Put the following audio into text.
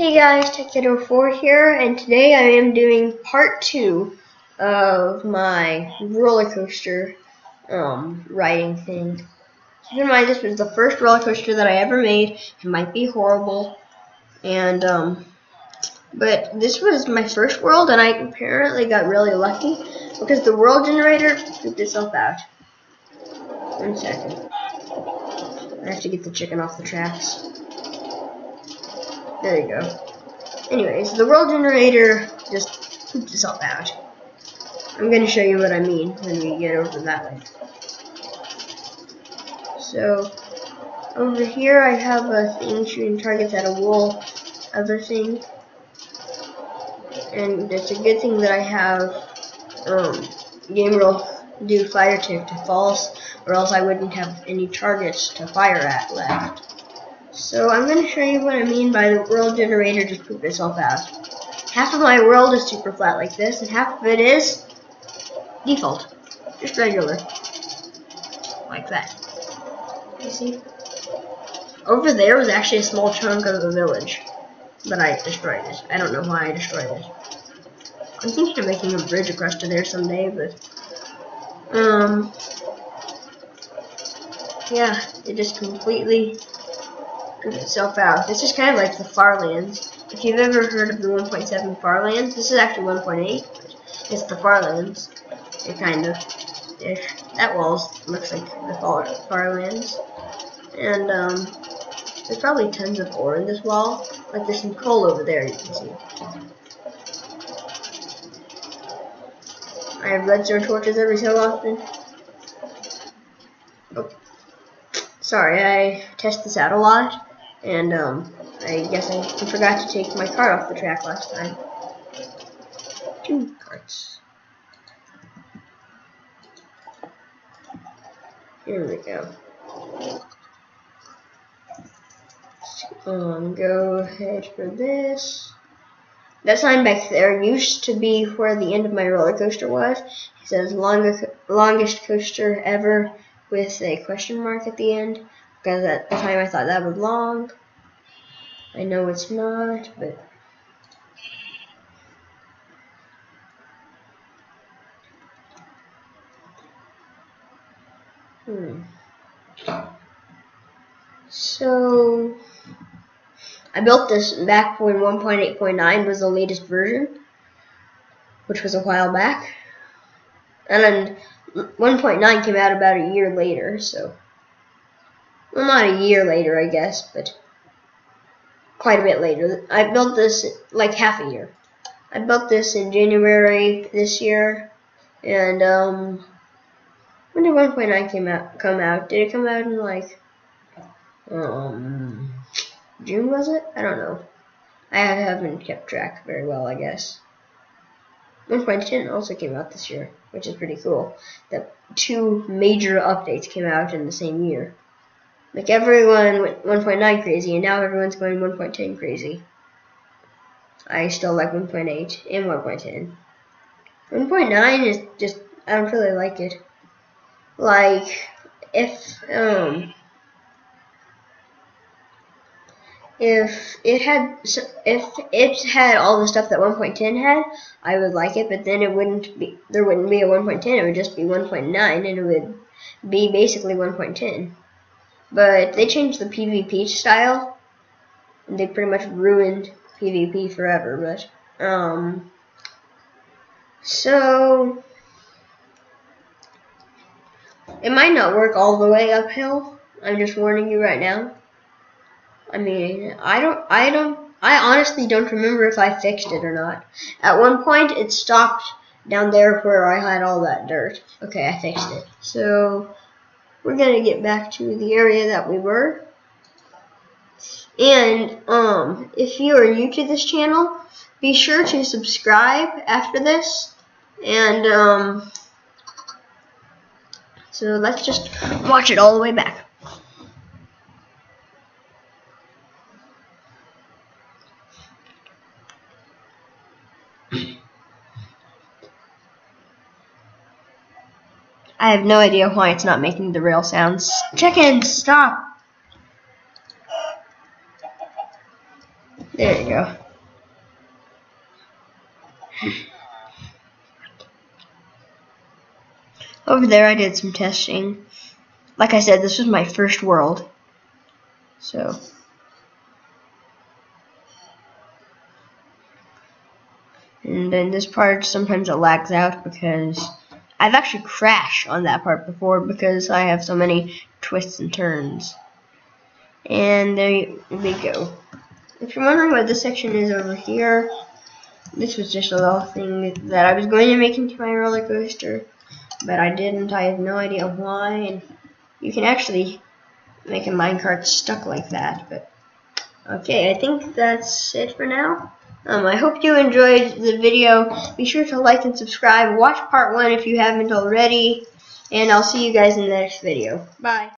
Hey guys, TechKid04 here, and today I am doing part two of my roller coaster um, riding thing. Keep in mind, this was the first roller coaster that I ever made. It might be horrible, and um, but this was my first world, and I apparently got really lucky because the world generator pooped itself out. One second. I have to get the chicken off the tracks. There you go. Anyways, the world generator just pooped itself out. I'm going to show you what I mean when we get over that way. So, over here I have a thing shooting targets at a wall other thing. And it's a good thing that I have um, Game Rule do fire tick to false, or else I wouldn't have any targets to fire at left. So I'm going to show you what I mean by the world generator just pooped itself out. Half of my world is super flat like this, and half of it is default. Just regular. Like that. You see? Over there was actually a small chunk of the village. But I destroyed it. I don't know why I destroyed it. I'm thinking of making a bridge across to there someday, but... Um... Yeah, it just completely itself out. This is kind of like the Farlands. If you've ever heard of the 1.7 Farlands, this is actually 1.8. It's the Farlands. It kind of ish. That wall looks like the Far Farlands. And um, there's probably tons of ore in this wall. Like there's some coal over there you can see. I have redstone torches every so often. Oh. Sorry, I test this out a lot. And, um, I guess I forgot to take my cart off the track last time. Two carts. Here we go. Um, go ahead for this. That sign back there used to be where the end of my roller coaster was. It says longest, longest coaster ever with a question mark at the end because at the time I thought that was long. I know it's not, but hmm. So I built this back when 1.8.9 was the latest version, which was a while back. And then 1.9 came out about a year later, so well, not a year later, I guess, but quite a bit later. I built this like half a year. I built this in January this year, and um, when did 1.9 came out? Come out? Did it come out in like um June? Was it? I don't know. I haven't kept track very well, I guess. 1.10 also came out this year, which is pretty cool. That two major updates came out in the same year. Like everyone went 1.9 crazy, and now everyone's going 1.10 crazy. I still like 1.8 and 1.10. 1.9 is just, I don't really like it. Like, if, um, if it had, if it had all the stuff that 1.10 had, I would like it, but then it wouldn't be, there wouldn't be a 1.10, it would just be 1.9, and it would be basically 1.10. But they changed the PvP style. And they pretty much ruined PvP forever. But, um, so, it might not work all the way uphill. I'm just warning you right now. I mean, I don't, I don't, I honestly don't remember if I fixed it or not. At one point, it stopped down there where I had all that dirt. Okay, I fixed it. So, we're going to get back to the area that we were. And um, if you are new to this channel, be sure to subscribe after this. And um, so let's just watch it all the way back. I have no idea why it's not making the real sounds. Chicken, stop! There you go. Over there I did some testing. Like I said, this was my first world. So and then this part sometimes it lags out because I've actually crashed on that part before because I have so many twists and turns. And there we go. If you're wondering what this section is over here, this was just a little thing that I was going to make into my roller coaster, but I didn't. I have no idea why. And you can actually make a minecart stuck like that. But okay, I think that's it for now. Um, I hope you enjoyed the video. Be sure to like and subscribe. Watch part one if you haven't already. And I'll see you guys in the next video. Bye.